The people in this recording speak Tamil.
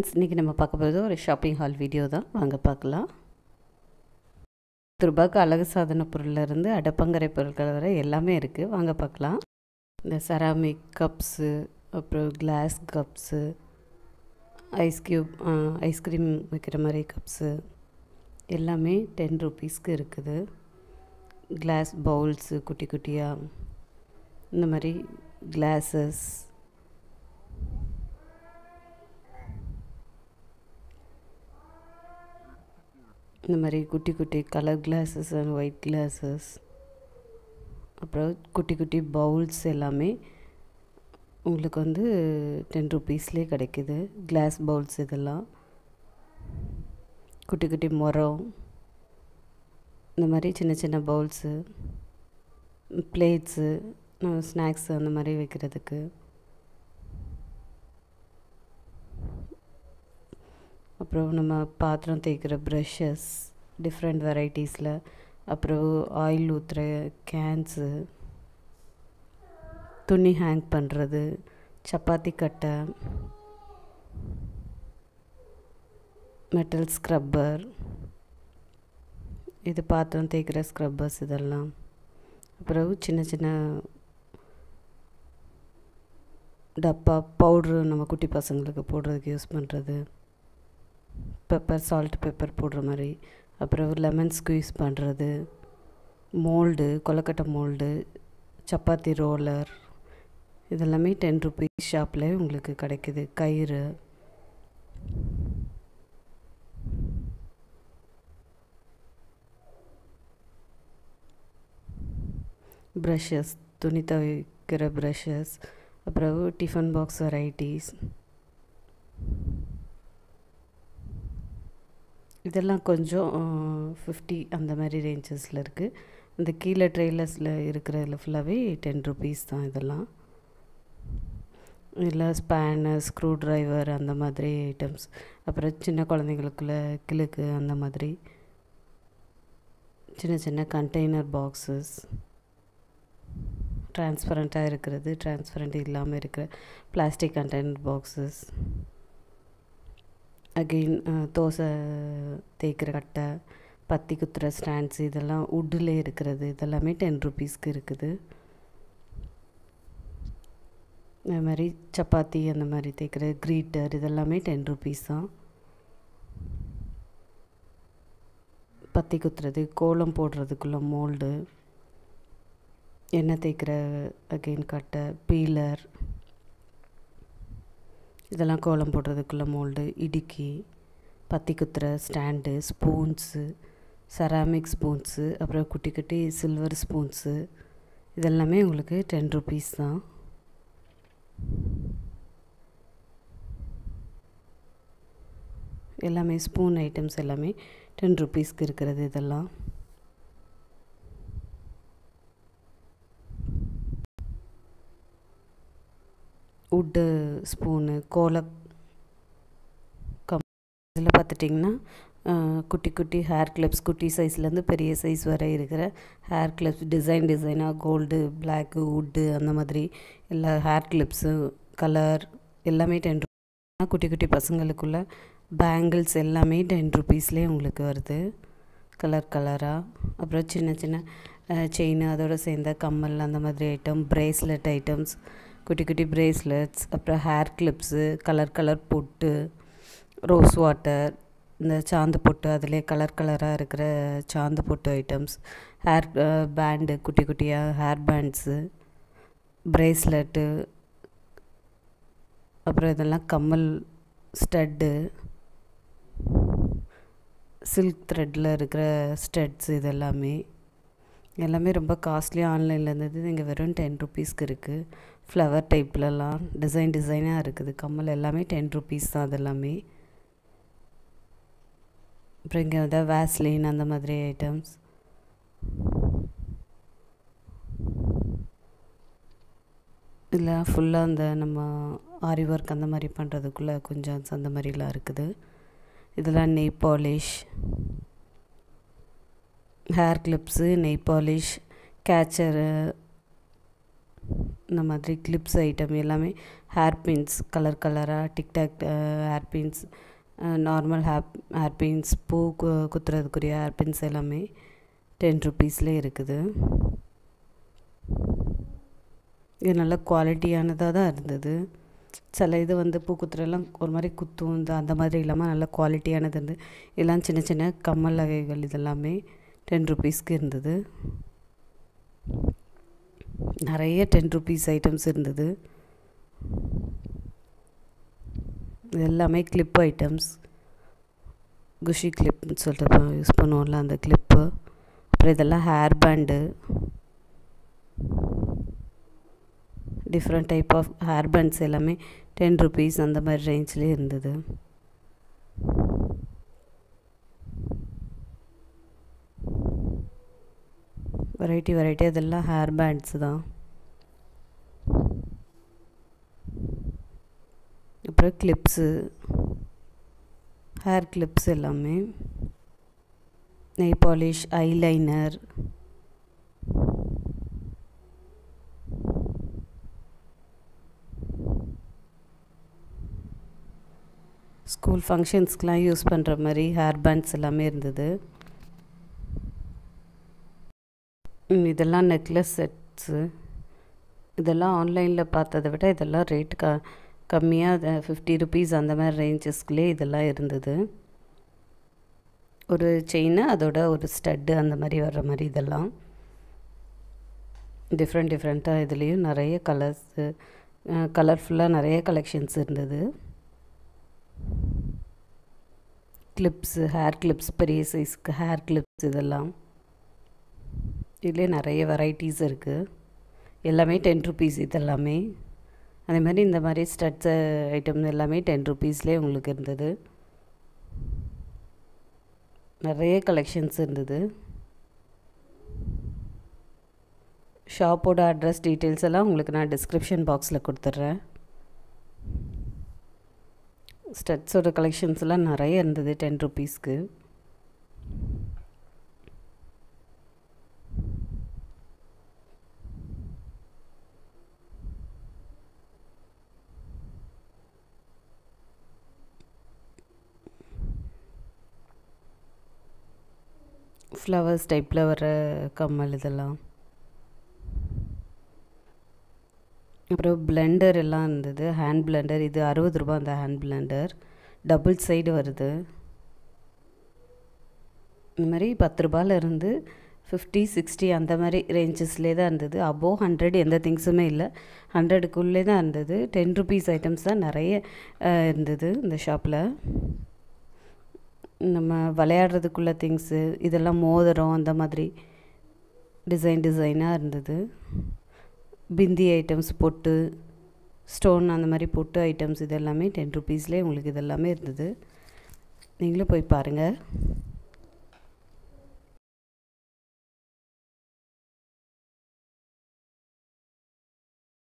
இன்றைக்கி நம்ம பார்க்க போகிறது ஒரு ஷாப்பிங் ஹால் வீடியோ தான். வாங்க பார்க்கலாம். பத்து ரூபாய்க்கு அழகு சாதன பொருள்லேருந்து அடப்பங்கரை பொருட்கள் வரை எல்லாமே இருக்குது வாங்க பார்க்கலாம். இந்த செராமிக் கப்ஸு அப்புறம் glass cups ice cube ice cream வைக்கிற மாதிரி கப்ஸு எல்லாமே டென் ருபீஸ்க்கு இருக்குது. கிளாஸ் பவுல்ஸு குட்டி குட்டியாக இந்த மாதிரி கிளாஸஸ் இந்த மாதிரி குட்டி குட்டி colour glasses and white glasses அப்புறம் குட்டி குட்டி பவுல்ஸ் எல்லாமே உங்களுக்கு வந்து டென் ருபீஸ்லேயே கிடைக்கிது. கிளாஸ் பவுல்ஸ் இதெல்லாம். குட்டி குட்டி முறம் இந்த மாதிரி சின்ன சின்ன பவுல்ஸு பிளேட்ஸு ஸ்நாக்ஸ் அந்த மாதிரி வைக்கிறதுக்கு. அப்புறம் நம்ம பாத்திரம் தேய்க்கிற ப்ரஷஸ் டிஃப்ரெண்ட் வெரைட்டிஸில் அப்புறம் ஆயில் ஊற்றுற கேன்ஸு துணி ஹேங் பண்ணுறது சப்பாத்தி கட்டை. மெட்டல் ஸ்க்ரப்பர் இது பாத்திரம் தேய்க்கிற ஸ்க்ரப்பர்ஸ் இதெல்லாம். அப்புறம் சின்ன சின்ன டப்பா பவுட்ரு நம்ம குட்டி பசங்களுக்கு போடுறதுக்கு யூஸ் பண்ணுறது பெப்பர் சால்ட் பெப்பர் போடுற மாதிரி. அப்புறம் லெமன் ஸ்குவீஸ் பண்ணுறது mould kozhukattai mould chapati roller இதெல்லாமே டென் ருபீஸ் ஷாப்பில் உங்களுக்கு கிடைக்கிது. கயிறு. ப்ரஷஸ் துணி துவைக்கிற ப்ரஷஸ் அப்புறம் டிஃபன் பாக்ஸ் வெரைட்டிஸ் இதெல்லாம் கொஞ்சம் ஃபிஃப்டி அந்த மாதிரி ரேஞ்சஸில் இருக்குது இந்த கீழே ட்ரெய்லர்ஸில் இருக்கிறதுல ஃபுல்லாகவே டென் ருபீஸ் தான் இதெல்லாம். இல்லை ஸ்பேனர் ஸ்க்ரூ ட்ரைவர் அந்த மாதிரி ஐட்டம்ஸ் அப்புறம் சின்ன குழந்தைங்களுக்குள்ள கிழக்கு அந்த மாதிரி. சின்ன சின்ன கண்டெய்னர் பாக்ஸஸ் டிரான்ஸ்பரண்ட்டாக இருக்கிறது டிரான்ஸ்பரண்ட் இல்லாமல் இருக்கிற plastic container boxes again dosa தேய்க்கிற கட்டை பத்தி குத்துற ஸ்டாண்ட்ஸ் இதெல்லாம் உட்டில் இருக்கிறது. இதெல்லாமே டென் ருபீஸ்க்கு இருக்குது. அது மாதிரி சப்பாத்தி அந்த மாதிரி தேய்க்கிற க்ரீட்டர் இதெல்லாமே டென் ருபீஸ் தான். பத்தி குத்துறது கோலம் போடுறதுக்குள்ள மோல்டு எண்ணெய் தேய்க்கிற அகெயின் கட்டை பீலர் இதெல்லாம் கோலம் போடுறதுக்குள்ள மோல்டு இடுக்கி பத்தி குத்துற ஸ்டாண்டு ஸ்பூன்ஸு செராமிக் ஸ்பூன்ஸு அப்புறம் குட்டி குட்டி சில்வர் ஸ்பூன்ஸு. இதெல்லாமே உங்களுக்கு டென் ருபீஸ் தான். எல்லாமே ஸ்பூன் ஐட்டம்ஸ் எல்லாமே டென் ருபீஸ்க்கு இருக்கிறது இதெல்லாம். உட்டு ஸ்பூனு கோல கம் இதில் பார்த்துட்டிங்கன்னா குட்டி குட்டி ஹேர் கிளிப்ஸ் குட்டி சைஸ்லேருந்து பெரிய சைஸ் வரை இருக்கிற ஹேர் கிளிப்ஸ் டிசைன் டிசைனாக கோல்டு பிளாக்கு உட்டு அந்த மாதிரி எல்லா ஹேர் கிளிப்ஸு கலர் எல்லாமே டென் குட்டி குட்டி பசங்களுக்குள்ள பேங்கிள்ஸ் எல்லாமே டென் ருபீஸ்லேயே உங்களுக்கு வருது. கலர் கலராக அப்புறம் சின்ன சின்ன செயின் அதோடு சேர்ந்த கம்மல் அந்த மாதிரி ஐட்டம் ப்ரேஸ்லெட் ஐட்டம்ஸ். குட்டி குட்டி ப்ரேஸ்லெட்ஸ் அப்புறம் ஹேர் கிளிப்ஸு கலர் கலர் பொட்டு ரோஸ் வாட்டர் இந்த சாந்து பொட்டு அதிலே கலர் கலராக இருக்கிற சாந்து பொட்டு ஐட்டம்ஸ் ஹேர் பேண்டு குட்டி குட்டியாக ஹேர் பேண்ட்ஸு ப்ரேஸ்லெட்டு அப்புறம் இதெல்லாம் கம்மல் ஸ்டட்டு சில்க் த்ரெட்டில் இருக்கிற ஸ்டட்ஸ் இதெல்லாமே எல்லாமே ரொம்ப காஸ்ட்லி ஆன்லைனில் இருந்தது. இங்கே வெறும் டென் ருபீஸ்க்கு இருக்குது ஃப்ளவர் டைப்லலாம் டிசைன் டிசைனாக இருக்குது. கம்மல் எல்லாமே டென் ருபீஸ் தான் அதெல்லாமே. அப்புறம் இங்கே வந்து வேஸ்லின் அந்த மாதிரி ஐட்டம்ஸ் இல்லை ஃபுல்லாக அந்த நம்ம ஆரி ஒர்க் அந்த மாதிரி பண்ணுறதுக்குள்ளே கொஞ்சம் அந்த மாதிரிலாம் இருக்குது. இதெல்லாம் nail polish hair clips nail polish catcher இந்த மாதிரி கிளிப்ஸ் ஐட்டம் எல்லாமே ஹேர் பின்ஸ் கலர் கலராக TikTok hair pins normal hair hair pins பூ கு குத்துறதுக்குரிய ஹேர் பின்ஸ் எல்லாமே டென் ருபீஸ்லேயே இருக்குது. இது நல்ல குவாலிட்டியானதாக தான் இருந்தது. சில இது வந்து பூ குத்துறெல்லாம் ஒரு மாதிரி குத்தும் இந்த அந்த மாதிரி இல்லாமல் நல்ல குவாலிட்டியானது இருந்து இதெல்லாம் சின்ன சின்ன கம்மல் வகைகள் இதெல்லாமே டென் ருபீஸ்க்கு இருந்தது. நிறைய டென் ருபீஸ் ஐட்டம்ஸ் இருந்தது. எல்லாமே கிளிப் ஐட்டம்ஸ் குஷி கிளிப்னு சொல்லிட்டு யூஸ் பண்ணுவோம்ல அந்த கிளிப்பு அப்புறம் இதெல்லாம் hair band different type of hair bands எல்லாமே டென் ருபீஸ் அந்த மாதிரி ரேஞ்சிலே இருந்தது. வெரைட்டி வெரைட்டி அதெல்லாம் ஹேர் பேண்ட்ஸ் தான். அப்புறம் கிளிப்ஸு ஹேர் கிளிப்ஸ் எல்லாமே. நெய் பாலிஷ் ஐலைனர் ஸ்கூல் ஃபங்க்ஷன்ஸ்க்கெலாம் யூஸ் பண்ணுற மாதிரி ஹேர் பேண்ட்ஸ் எல்லாமே இருந்தது. இதெல்லாம் நெக்லஸ் செட்ஸு இதெல்லாம் ஆன்லைனில் பார்த்ததை விட இதெல்லாம் ரேட் க கம்மியாக ஃபிஃப்டி ருபீஸ் அந்த மாதிரி ரேஞ்சஸ்க்குள்ளே இதெல்லாம் இருந்தது. ஒரு செயின் அதோட ஒரு ஸ்டட்டு அந்த மாதிரி வர்ற மாதிரி இதெல்லாம். டிஃப்ரெண்ட் டிஃப்ரெண்ட்டாக இதுலேயும் நிறைய கலர்ஸு கலர்ஃபுல்லாக நிறைய கலெக்ஷன்ஸ் இருந்தது. கிளிப்ஸு ஹேர் கிளிப்ஸ் பெரிய சைஸ்க்கு ஹேர் கிளிப்ஸ் இதெல்லாம். இதுலேயே நிறைய வெரைட்டிஸ் இருக்குது எல்லாமே டென் ருபீஸ் இதெல்லாமே. அதே மாதிரி இந்த மாதிரி ஸ்டட்ஸ் ஐட்டம் எல்லாமே டென் ருபீஸ்லேயே உங்களுக்கு இருந்தது. நிறைய கலெக்ஷன்ஸ் இருந்தது. ஷாப்போட அட்ரஸ் டீட்டெயில்ஸ் எல்லாம் உங்களுக்கு நான் டிஸ்கிரிப்ஷன் பாக்ஸில் கொடுத்துட்றேன். ஸ்டட்ஸோட கலெக்ஷன்ஸ் எல்லாம் நிறைய இருந்தது டென் ருபீஸ்க்கு ஃப்ளவர்ஸ் டைப்பில் வர கம்மல் இதெல்லாம். அப்புறம் பிளெண்டர் எல்லாம் இருந்தது. ஹேண்ட் பிளெண்டர் இது அறுபது ரூபா அந்த ஹேண்ட் பிளெண்டர் டபுள் சைடு வருது. இந்த மாதிரி பத்து ரூபாயிலேருந்து ஃபிஃப்டி சிக்ஸ்டி அந்த மாதிரி ரேஞ்சஸ்லே தான் இருந்தது. அபோவ் ஹண்ட்ரட் எந்த திங்ஸுமே இல்லை. ஹண்ட்ரடுக்குள்ளே தான் இருந்தது. டென் ருபீஸ் ஐட்டம்ஸ் தான் நிறைய இருந்தது இந்த ஷாப்பில் நம்ம விளையாடுறதுக்குள்ள திங்ஸு இதெல்லாம் மோதிரம் அந்த மாதிரி டிசைன் டிசைனாக இருந்தது. பிந்தி ஐட்டம்ஸ் பொட்டு ஸ்டோன் அந்த மாதிரி பொட்டு ஐட்டம்ஸ் இதெல்லாமே டென் ருபீஸ்லேயே உங்களுக்கு இதெல்லாமே இருந்தது. நீங்களும் போய் பாருங்கள்